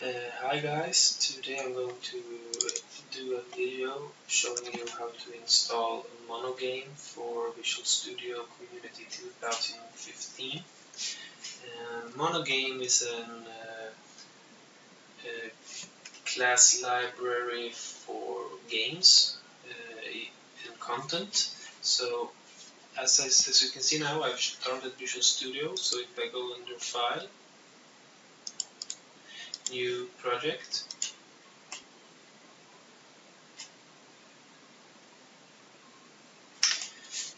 Uh, hi guys, today I'm going to do a video showing you how to install monogame for Visual Studio Community 2015. Uh, monogame is an, uh, a class library for games uh, and content. So as, as you can see now I've started Visual Studio, so if I go under File project.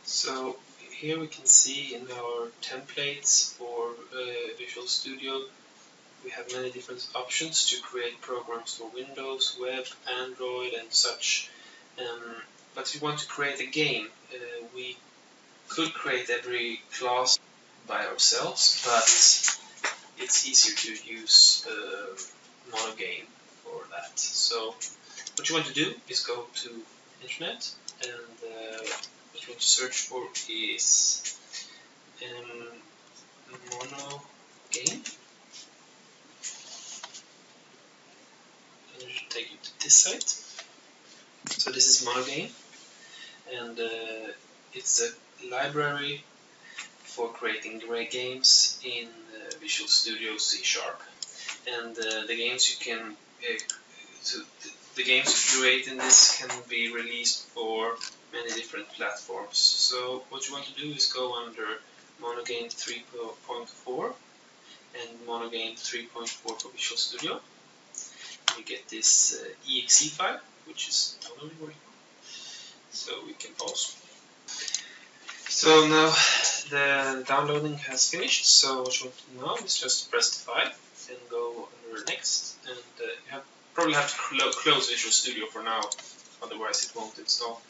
So here we can see in our templates for uh, Visual Studio we have many different options to create programs for Windows, web, Android and such. Um, but if we want to create a game, uh, we could create every class by ourselves, but it's easier to use uh, monogame for that. So what you want to do is go to internet and uh, what you want to search for is um, mono game. And it should take you to this site. So this is monogame and uh, it's a library for creating great games in uh, Visual Studio C Sharp. And uh, the games you can uh, so the games you create in this can be released for many different platforms. So what you want to do is go under Monogame 3.4 and Monogame 3.4 for Visual Studio. You get this uh, exe file, which is totally working. So we can pause. So now the downloading has finished, so what you want to do now is just press the file and go under next, and uh, you have, probably have to clo close Visual Studio for now, otherwise it won't install.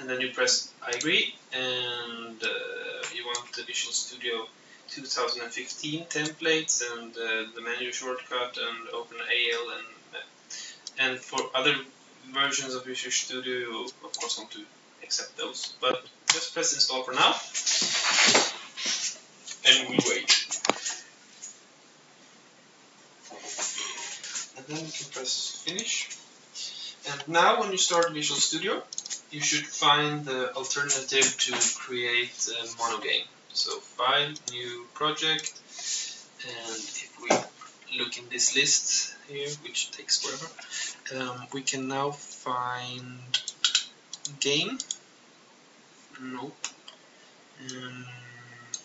And then you press I agree, and uh, you want the Visual Studio 2015 templates and uh, the menu shortcut and open AL and uh, and for other versions of Visual Studio you of course want to accept those. But just press install for now. And we wait. And then you can press finish. And now when you start Visual Studio, you should find the alternative to create a monogame. So file, new project, and if we look in this list here, which takes forever, um, we can now find game nope um,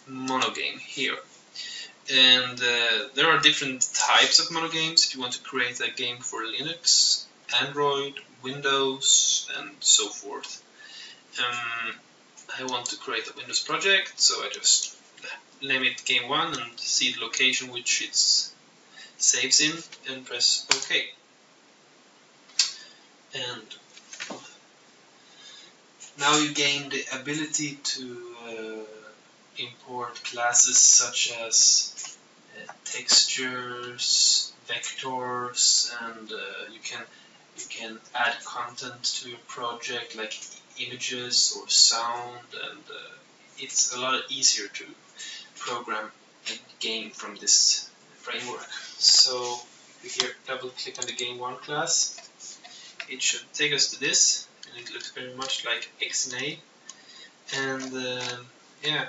monogame here and uh, there are different types of mono games. if you want to create a game for Linux, Android, Windows and so forth um, I want to create a Windows project so I just name it game1 and see the location which it saves in and press OK and now you gain the ability to import classes such as uh, textures, vectors, and uh, you can you can add content to your project like images or sound, and uh, it's a lot easier to program a game from this framework. So if you here double click on the game one class, it should take us to this and it looks very much like XNA and uh, yeah